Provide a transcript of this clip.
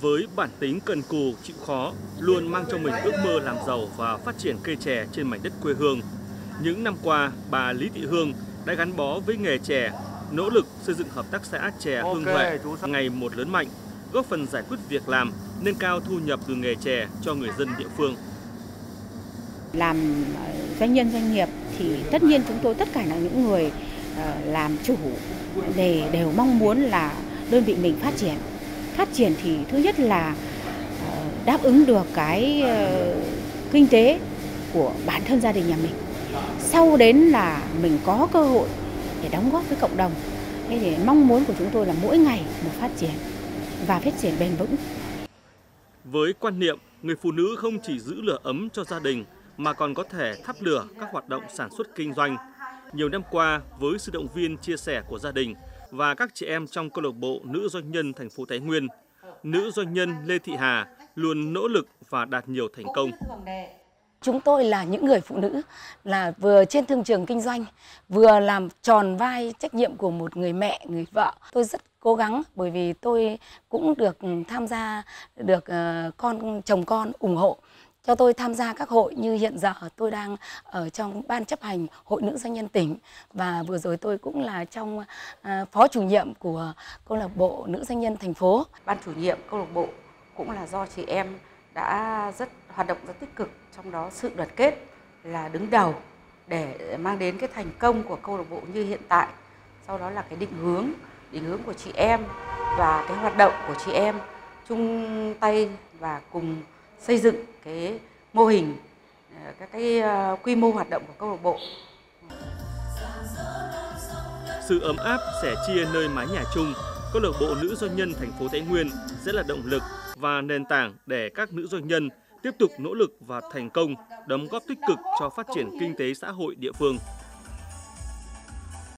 Với bản tính cần cù, chịu khó, luôn mang trong mình ước mơ làm giàu và phát triển cây chè trên mảnh đất quê hương. Những năm qua, bà Lý Thị Hương đã gắn bó với nghề chè, nỗ lực xây dựng hợp tác xã chè Hương Huệ ngày một lớn mạnh, góp phần giải quyết việc làm, nâng cao thu nhập từ nghề chè cho người dân địa phương. Làm doanh nhân doanh nghiệp thì tất nhiên chúng tôi tất cả là những người ờ, làm chủ để đều mong muốn là đơn vị mình phát triển. Phát triển thì thứ nhất là ờ, đáp ứng được cái ờ, kinh tế của bản thân gia đình nhà mình. Sau đến là mình có cơ hội để đóng góp với cộng đồng. Thế thì mong muốn của chúng tôi là mỗi ngày một phát triển và phát triển bền vững. Với quan niệm người phụ nữ không chỉ giữ lửa ấm cho gia đình mà còn có thể thắp lửa các hoạt động sản xuất kinh doanh. Nhiều năm qua, với sự động viên chia sẻ của gia đình và các chị em trong câu lạc bộ nữ doanh nhân thành phố Thái Nguyên, nữ doanh nhân Lê Thị Hà luôn nỗ lực và đạt nhiều thành công. Chúng tôi là những người phụ nữ là vừa trên thương trường kinh doanh, vừa làm tròn vai trách nhiệm của một người mẹ, người vợ. Tôi rất cố gắng bởi vì tôi cũng được tham gia được ờ, con chồng con ủng hộ cho tôi tham gia các hội như hiện giờ tôi đang ở trong ban chấp hành hội nữ doanh nhân tỉnh và vừa rồi tôi cũng là trong à, phó chủ nhiệm của câu lạc bộ nữ doanh nhân thành phố. Ban chủ nhiệm câu lạc bộ cũng là do chị em đã rất hoạt động rất tích cực trong đó sự đoàn kết là đứng đầu để mang đến cái thành công của câu lạc bộ như hiện tại. Sau đó là cái định hướng, định hướng của chị em và cái hoạt động của chị em chung tay và cùng xây dựng cái mô hình ờ, các cái ờ, quy mô hoạt động của câu lạc bộ. Sự ấm áp sẻ chia nơi mái nhà chung, câu lạc bộ nữ doanh nhân thành phố Thái Nguyên sẽ là động lực và nền tảng để các nữ doanh nhân tiếp tục nỗ lực và thành công, đóng góp tích cực cho phát triển kinh tế xã hội địa phương.